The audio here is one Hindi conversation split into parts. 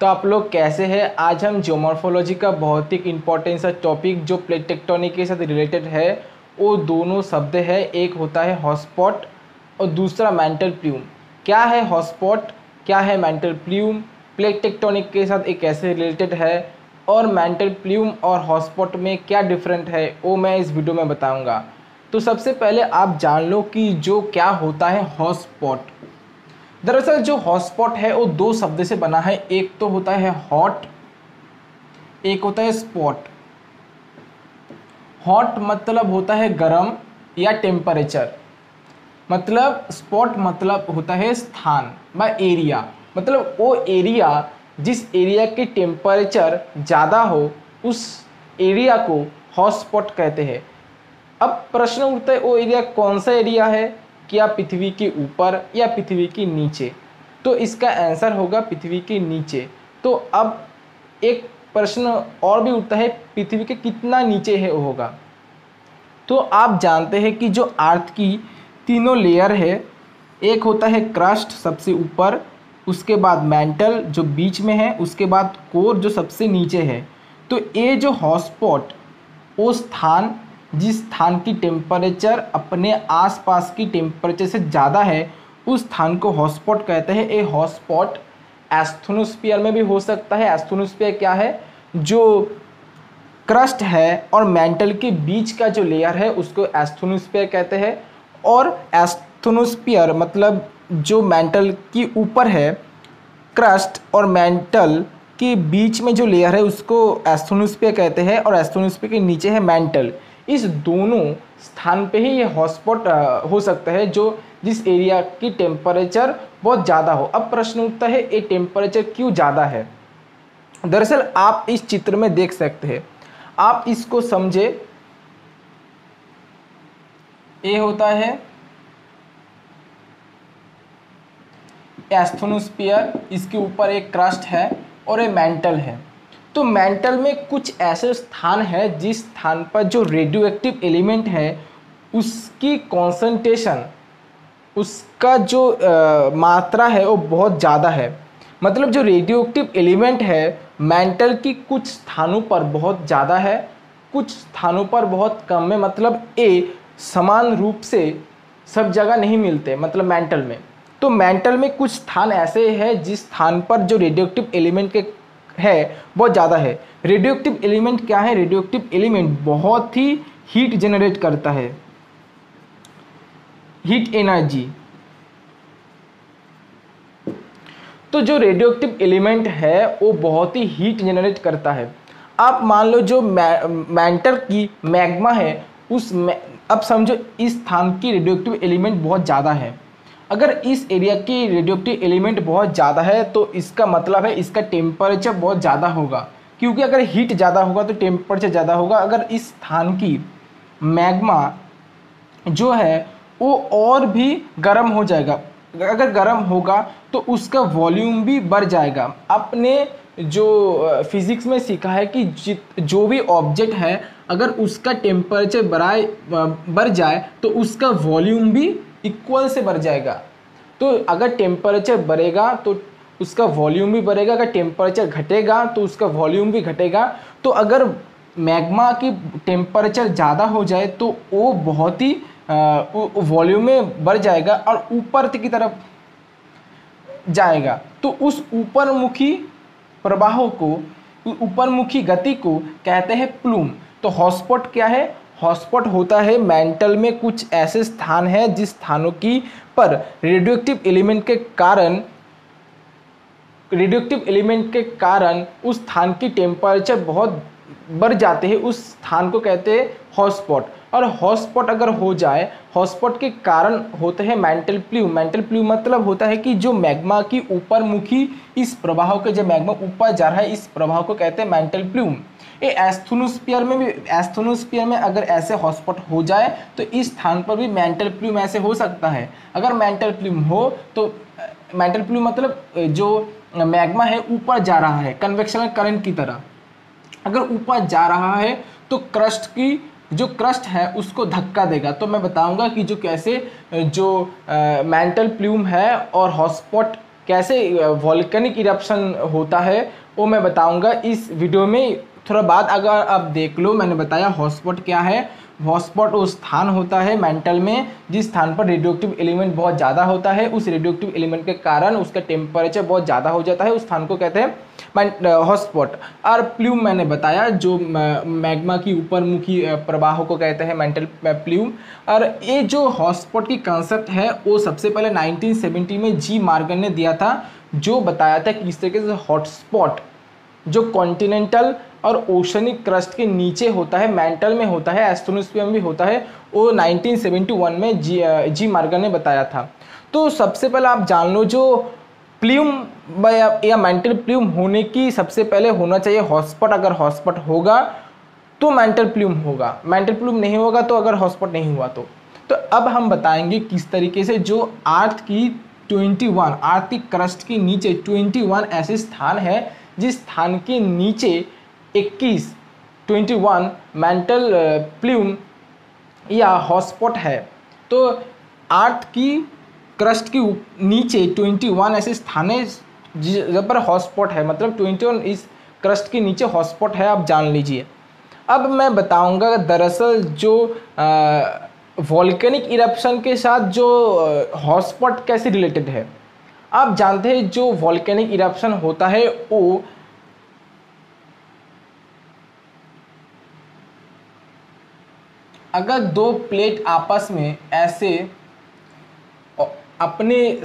तो आप लोग कैसे हैं? आज हम जियोमॉर्फोलॉजी का बहुत ही इंपॉर्टेंट सा टॉपिक जो प्लेट टेक्टोनिक के साथ रिलेटेड है, वो दोनों शब्द है। एक होता है हॉटस्पॉट और दूसरा मेंटल प्ल्यूम क्या है हॉटस्पॉट क्या है मेंटल प्ल्यूम प्लेट टेक्टोनिक के साथ एक कैसे रिलेटेड है। और मेंटल प्ल्यूम और हॉटस्पॉट में क्या डिफरेंट है, वो मैं इस वीडियो में बताऊँगा। तो सबसे पहले आप जान लो कि जो क्या होता है हॉटस्पॉट दरअसल जो हॉटस्पॉट है, वो दो शब्द से बना है। एक तो होता है हॉट, एक होता है स्पॉट। हॉट मतलब होता है गरम या टेम्परेचर। मतलब स्पॉट मतलब होता है स्थान व एरिया। मतलब वो एरिया, जिस एरिया के टेम्परेचर ज़्यादा हो, उस एरिया को हॉटस्पॉट कहते हैं। अब प्रश्न उठता है, वो एरिया कौन सा एरिया है? क्या पृथ्वी के ऊपर या पृथ्वी के नीचे। तो इसका आंसर होगा पृथ्वी के नीचे। तो अब एक प्रश्न और भी उठता है, पृथ्वी के कितना नीचे है होगा। तो आप जानते हैं कि जो अर्थ की तीनों लेयर है, एक होता है क्रस्ट सबसे ऊपर, उसके बाद मेंटल जो बीच में है, उसके बाद कोर जो सबसे नीचे है। तो ये जो हॉटस्पॉट वो स्थान जिस स्थान की टेम्परेचर अपने आसपास की टेम्परेचर से ज़्यादा है, उस स्थान को हॉटस्पॉट कहते हैं। ये हॉटस्पॉट एस्थोनोस्फियर में भी हो सकता है। एस्थोनोस्फियर क्या है? जो क्रस्ट है और मेंटल के बीच का जो लेयर है, उसको एस्थोनोस्फियर कहते हैं। और एस्थोनोस्फियर मतलब जो मेंटल की ऊपर है क्रस्ट और मेंटल के बीच में जो लेयर है, उसको एस्थोनोस्फियर कहते हैं। और एस्थोनोस्फियर के नीचे है मेंटल इस दोनों स्थान पे ही ये हॉटस्पॉट हो सकता है जो जिस एरिया की टेम्परेचर बहुत ज़्यादा हो। अब प्रश्न उठता है, ये टेम्परेचर क्यों ज़्यादा है? दरअसल आप इस चित्र में देख सकते हैं। आप इसको समझे। ये होता है एस्थोनोस्पियर इसके ऊपर एक क्रस्ट है और ये मेंटल है। तो मेंटल में कुछ ऐसे स्थान है जिस स्थान पर जो रेडियो एक्टिव एलिमेंट है उसकी कॉन्सेंट्रेशन उसका जो आ, मात्रा है वो बहुत ज़्यादा है। मतलब जो रेडियो एक्टिव एलिमेंट है मेंटल की कुछ स्थानों पर बहुत ज़्यादा है कुछ स्थानों पर बहुत कम है। मतलब ए समान रूप से सब जगह नहीं मिलते मतलब मेंटल में। तो मेंटल में कुछ स्थान ऐसे हैं जिस स्थान पर जो रेडियो एक्टिव एलिमेंट के है, बहुत ज़्यादा है। रेडियो एक्टिव एलिमेंट क्या है? रेडियो एक्टिव एलिमेंट बहुत ही हीट जनरेट करता है। हीट एनर्जी तो जो रेडियो एक्टिव एलिमेंट है, वो बहुत ही हीट जनरेट करता है। आप मान लो जो मैंटर की मैग्मा है, उस अब समझो इस स्थान की रेडियो एक्टिव एलिमेंट बहुत ज़्यादा है। अगर इस एरिया की रेडियोक्टिव एलिमेंट बहुत ज़्यादा है तो इसका मतलब है इसका टेम्परेचर बहुत ज़्यादा होगा। क्योंकि अगर हीट ज़्यादा होगा तो टेम्परेचर ज़्यादा होगा। अगर इस स्थान की मैग्मा जो है, वो और भी गर्म हो जाएगा। अगर गर्म होगा तो उसका वॉल्यूम भी बढ़ जाएगा। अपने जो फिज़िक्स में सीखा है कि जित, जो भी ऑब्जेक्ट है, अगर उसका टेम्परेचर बढ़ाए बढ़ जाए तो उसका वॉल्यूम भी इक्वल से बढ़ जाएगा। तो अगर टेम्परेचर बढ़ेगा तो उसका वॉल्यूम भी बढ़ेगा। अगर टेम्परेचर घटेगा तो उसका वॉल्यूम भी घटेगा। तो अगर मैग्मा की टेम्परेचर ज़्यादा हो जाए तो वो बहुत ही वॉल्यूम में बढ़ जाएगा और ऊपर की तरफ़ जाएगा। तो उस ऊपरमुखी प्रवाह को, ऊपरमुखी गति को कहते हैं प्लूम तो हॉटस्पॉट क्या है? हॉटस्पॉट होता है, मेंटल में कुछ ऐसे स्थान हैं जिस स्थानों की पर रेडियोक्टिव एलिमेंट के कारण रेडियोक्टिव एलिमेंट के कारण उस स्थान की टेम्परेचर बहुत बढ़ जाते हैं, उस स्थान को कहते हैं हॉटस्पॉट। और हॉटस्पॉट अगर हो जाए, हॉटस्पॉट के कारण होते हैं मेंटल प्ल्यू मेंटल प्ल्यू मतलब होता है कि जो मैग्मा की ऊपर मुखी इस प्रभाव के जब मैग्मा ऊपर जा रहा है, इस प्रभाव को कहते हैं मेंटल प्ल्यूम ये एस्थोनोस्पियर में भी एस्थोनोस्पियर में अगर ऐसे हॉटस्पॉट हो जाए तो इस स्थान पर भी मेंटल प्ल्यूम ऐसे हो सकता है। अगर मेंटल प्ल्यूम हो तो मेंटल प्ल्यूम मतलब जो मैग्मा है, ऊपर जा रहा है कन्वेक्शनल करंट की तरह। अगर ऊपर जा रहा है तो क्रस्ट की, जो क्रस्ट है, उसको धक्का देगा। तो मैं बताऊँगा कि जो कैसे जो मेंटल प्लूम है और हॉटस्पॉट कैसे वॉल्केनिक इरप्शन होता है वो मैं बताऊँगा इस वीडियो में। थोड़ा बाद अगर आप देख लो, मैंने बताया हॉटस्पॉट क्या है। हॉटस्पॉट वो स्थान होता है मेंटल में, जिस स्थान पर रेडियोक्टिव एलिमेंट बहुत ज़्यादा होता है। उस रेडियोक्टिव एलिमेंट के कारण उसका टेम्परेचर बहुत ज़्यादा हो जाता है। उस स्थान को कहते हैं हॉटस्पॉट और प्ल्यूम मैंने बताया, जो मैग्मा की ऊपर मुखी प्रवाह को कहते हैं मेंटल प्ल्यूम और ये जो हॉटस्पॉट की कॉन्सेप्ट है, वो सबसे पहले 1970 में जी मार्गन ने दिया था, जो बताया था कि इस तरीके से हॉटस्पॉट जो कॉन्टिनेंटल और ओशनिक क्रस्ट के नीचे होता है मेंटल में होता है एस्ट्रोनोस्फियर में भी होता है, वो 1971 में जी जी मार्गन ने बताया था। तो सबसे पहले आप जान लो जो प्ल्यूम या, मेंटल प्ल्यूम होने की सबसे पहले होना चाहिए हॉटस्पॉट। अगर हॉटस्पॉट होगा तो मेंटल प्ल्यूम होगा। मेंटल प्ल्यूम नहीं होगा तो अगर हॉटस्पॉट नहीं हुआ तो। तो अब हम बताएँगे किस तरीके से जो अर्थ की 21 अर्थ की क्रस्ट के नीचे 21 ऐसे स्थान है जिस स्थान के नीचे 21 21 मेंटल प्ल्यूम या हॉटस्पॉट है। तो अर्थ की क्रस्ट की नीचे 21 ऐसे स्थान है जहाँ पर हॉटस्पॉट है मतलब 21 इस क्रस्ट के नीचे हॉटस्पॉट है, आप जान लीजिए। अब मैं बताऊँगा दरअसल जो वॉल्केनिक इरप्शन के साथ जो हॉटस्पॉट कैसे रिलेटेड है। आप जानते हैं जो वॉल्केनिक इरप्शन होता है, वो अगर दो प्लेट आपस में ऐसे अपने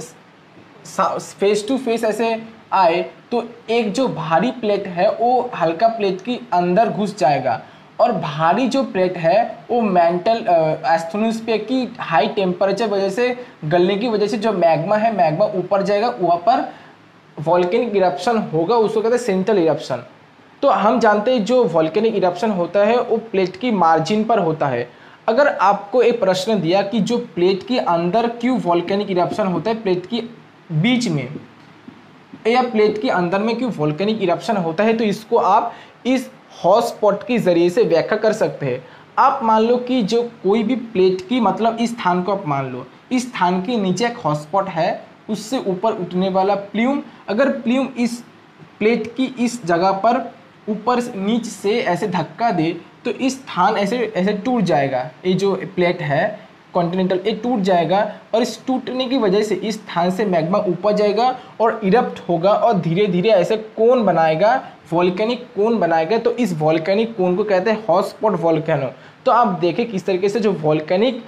फेस टू फेस ऐसे आए तो एक जो भारी प्लेट है, वो हल्का प्लेट की अंदर घुस जाएगा। और भारी जो प्लेट है, वो मेंटल एस्थोनोस्फियर की हाई टेम्परेचर वजह से, गलने की वजह से जो मैग्मा है मैग्मा ऊपर जाएगा, वहाँ पर वॉल्केनिक इरप्शन होगा, उसको कहते हैं सेंट्रल इरप्शन तो हम जानते हैं जो वॉल्केनिक इरप्शन होता है, वो प्लेट की मार्जिन पर होता है। अगर आपको एक प्रश्न दिया कि जो प्लेट के अंदर क्यों वॉल्केनिक इरप्शन होता है, प्लेट की बीच में, या प्लेट के अंदर में क्यों वॉल्केनिक इरप्शन होता है तो इसको आप इस हॉटस्पॉट के ज़रिए से व्याख्या कर सकते हैं। आप मान लो कि जो कोई भी प्लेट की मतलब इस स्थान को आप मान लो, इस स्थान के नीचे एक हॉटस्पॉट है, उससे ऊपर उठने वाला प्ल्यूम अगर प्ल्यूम इस प्लेट की इस जगह पर ऊपर नीच से ऐसे धक्का दे तो इस स्थान ऐसे ऐसे टूट जाएगा। ये जो प्लेट है कॉन्टिनेंटल ये टूट जाएगा और इस टूटने की वजह से इस स्थान से मैग्मा ऊपर जाएगा और इरप्ट होगा और धीरे धीरे ऐसे कोन बनाएगा वॉल्केनिक कोन बनाएगा। तो इस वॉल्केनिक कोन को कहते हैं हॉटस्पॉट वॉल्केनो तो आप देखें किस तरीके से जो वॉल्केनिक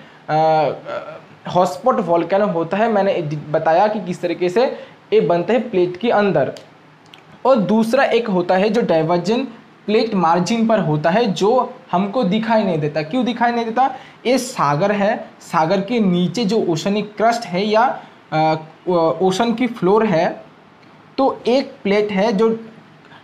हॉटस्पॉट वॉल्केनो होता है, मैंने बताया कि किस तरीके से ये बनते हैं प्लेट के अंदर। और दूसरा एक होता है जो डाइवर्जन प्लेट मार्जिन पर होता है जो हमको दिखाई नहीं देता। क्यों दिखाई नहीं देता? ये सागर है। सागर के नीचे जो ओशनिक क्रस्ट है या ओशन की फ्लोर है तो एक प्लेट है जो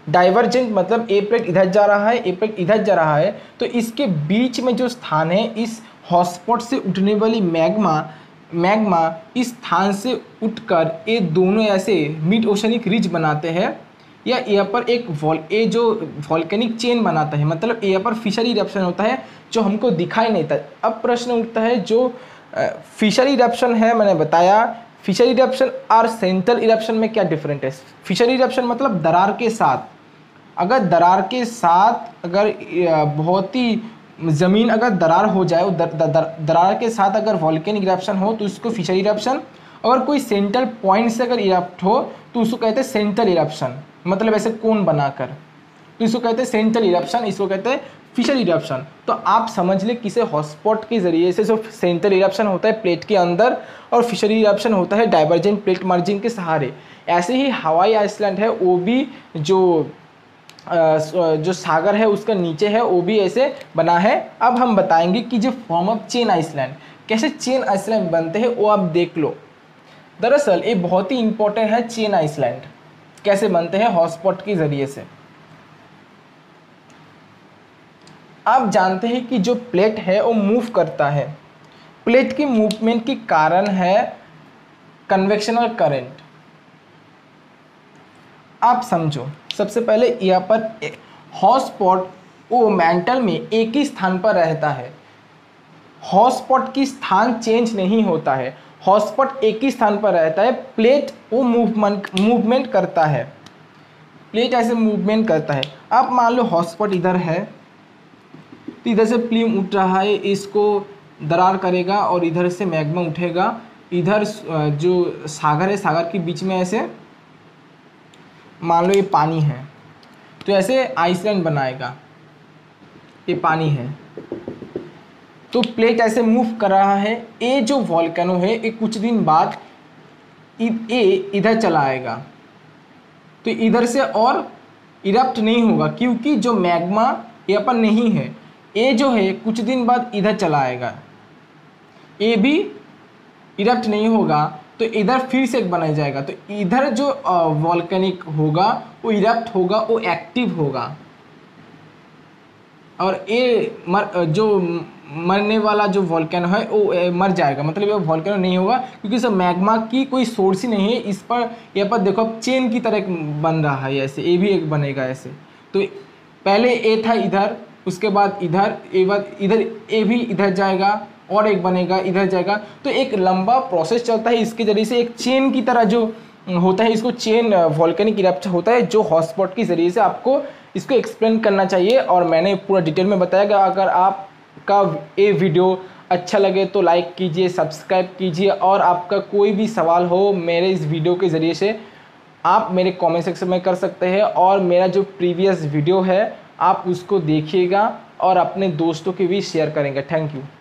डाइवर्जेंट मतलब ए प्लेट इधर जा रहा है, ए प्लेट इधर जा रहा है तो इसके बीच में जो स्थान है, इस हॉटस्पॉट से उठने वाली मैग्मा मैग्मा इस स्थान से उठकर ये दोनों ऐसे मिड ओशनिक रिज बनाते हैं। या यहाँ पर एक वॉल ए जो वॉल्केनिक चेन बनाता है मतलब यहाँ पर फिशरी इरप्शन होता है जो हमको दिखाई नहीं था अब प्रश्न उठता है जो फिशरी इरप्शन है मैंने बताया फिशरी इरप्शन और सेंट्रल इरप्शन में क्या डिफरेंट है? फिशरी इरप्शन मतलब दरार के साथ। अगर दरार के साथ अगर बहुत ही ज़मीन अगर दरार हो जाए दर, दर, दर, दरार के साथ अगर वॉल्केनिक इरप्शन हो तो उसको फिशरी इरप्शन अगर कोई सेंट्रल पॉइंट से अगर इरप्ट हो तो उसको कहते हैं सेंट्रल इरप्शन मतलब ऐसे कोन बनाकर। तो इसको कहते हैं सेंट्रल इरप्शन इसको कहते हैं फिशर इरप्शन तो आप समझ ले किसे हॉटस्पॉट के ज़रिए से जो सेंट्रल इरप्शन होता है प्लेट के अंदर और फिशरी इरप्शन होता है डाइवर्जेंट प्लेट मार्जिन के सहारे। ऐसे ही हवाई आइसलैंड है, वो भी जो जो सागर है उसका नीचे है, वो भी ऐसे बना है। अब हम बताएँगे कि जो फॉर्म ऑफ़ चेन आइसलैंड, कैसे चेन आइसलैंड बनते हैं, वो आप देख लो। दरअसल ये बहुत ही इंपॉर्टेंट है चेन आइसलैंड। कैसे बनते हैं हॉटस्पॉट के ज़रिए से। आप जानते हैं कि जो प्लेट है, वो मूव करता है। प्लेट की मूवमेंट के कारण है कन्वेक्शनल करंट। आप समझो, सबसे पहले यहाँ पर हॉटस्पॉट वो मेंटल में एक ही स्थान पर रहता है। हॉटस्पॉट की स्थान चेंज नहीं होता है। हॉटस्पॉट एक ही स्थान पर रहता है। प्लेट वो मूवमेंट मूवमेंट करता है। प्लेट ऐसे मूवमेंट करता है। अब मान लो हॉटस्पॉट इधर है तो इधर से प्लीम उठ रहा है, इसको दरार करेगा और इधर से मैग्मा उठेगा। इधर जो सागर है, सागर के बीच में ऐसे, मान लो ये पानी है तो ऐसे आइसलैंड बनाएगा। ये पानी है। तो प्लेट ऐसे मूव कर रहा है। ए जो वॉल्केनो है ये कुछ दिन बाद ए इधर चला आएगा। तो इधर से और इरप्ट नहीं होगा, क्योंकि जो मैग्मा ये अपन नहीं है। ए जो है, कुछ दिन बाद इधर चला आएगा। ये भी इरप्ट नहीं होगा तो इधर फिर से एक बनाया जाएगा। तो इधर जो वॉल्केनिक होगा, वो इरप्ट होगा, वो एक्टिव होगा। और ये मर जो मरने वाला जो वॉल्केनो है, वो मर जाएगा। मतलब ये वॉल्केनो नहीं होगा, क्योंकि सब मैग्मा की कोई सोर्स ही नहीं है। इस पर यहाँ पर देखो अब चेन की तरह बन रहा है ऐसे, ये भी एक बनेगा ऐसे। तो पहले ए था इधर, उसके बाद इधर ए बाद इधर ए भी इधर जाएगा, और एक बनेगा, इधर जाएगा। तो एक लंबा प्रोसेस चलता है, इसके ज़रिए से एक चेन की तरह जो होता है, इसको चेन वॉल्केनिक इरप्शन होता है, जो हॉटस्पॉट के ज़रिए से आपको इसको एक्सप्लेन करना चाहिए। और मैंने पूरा डिटेल में बताया कि अगर आपका ये वीडियो अच्छा लगे तो लाइक कीजिए सब्सक्राइब कीजिए और आपका कोई भी सवाल हो मेरे इस वीडियो के ज़रिए से, आप मेरे कमेंट सेक्शन में कर सकते हैं और मेरा जो प्रीवियस वीडियो है, आप उसको देखिएगा और अपने दोस्तों के भी शेयर करेंगे। Thank you